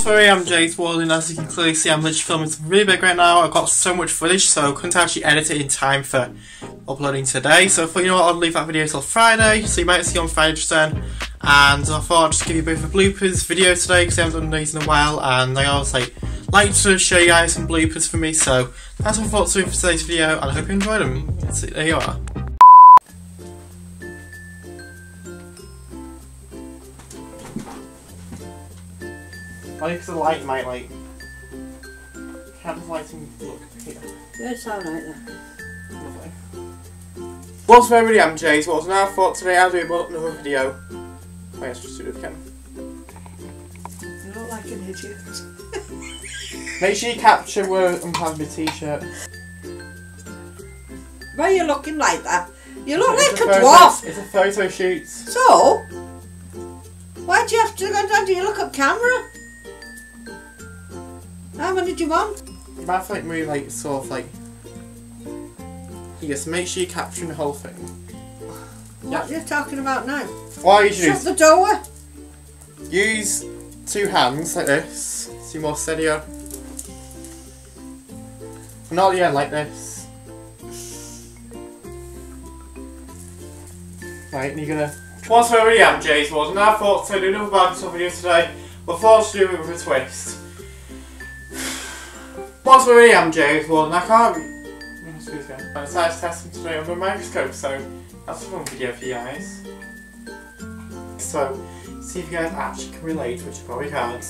Sorry, I'm Jade Warden. As you can clearly see, I'm literally filming something really big right now. I've got so much footage, so I couldn't actually edit it in time for uploading today. So I thought, you know what, I'll leave that video till Friday, so you might see on Friday just then. And I thought I'd just give you both a bloopers video today, because I haven't done these in a while, and I always like, like to show you guys some bloopers for me, so that's what I thought to do for today's video, and I hope you enjoyed them. So, there you are. Like, because the light might like. Camera's lighting look here. Yeah, it's alright then. Lovely. What's up everybody, I'm Jays. What's now thought today I'll do another video. Oh, I guess just do it again. You look like an idiot. Make sure you capture where I'm having my t-shirt. Why are you looking like that? You look It's like a photo- dwarf. It's a photo shoot. So? Why do you have to go down to your look up camera? How many do you want? You might have like move like sort of like Yes, make sure you're capturing the whole thing. What are you talking about now? What you should Shut the door. use two hands like this. See more steadier. Not the end like this. Right, and you're gonna. What's where I am, Ja's World, and I thought to do another Bible video today, but thought to do it with a twist. What's where I am, Ja's World, and I can't. Excuse me. I decided to test them today under a microscope, so that's a fun video for you guys. So, see if you guys actually can relate, which you probably can't.